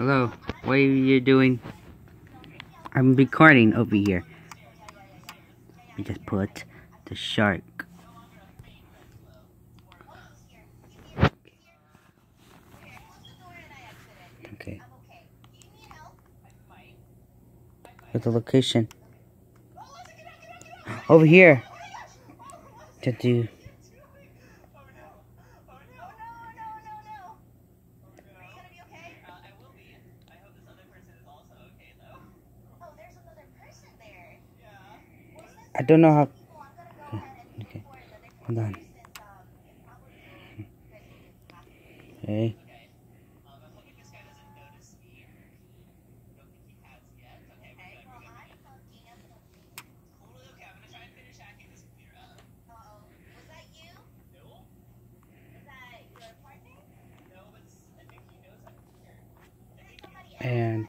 Hello, what are you doing? I'm recording over here. We just put the shark. Okay. What's the location? Over here. To do. I don't know how. Oh, okay, hold on. Okay. And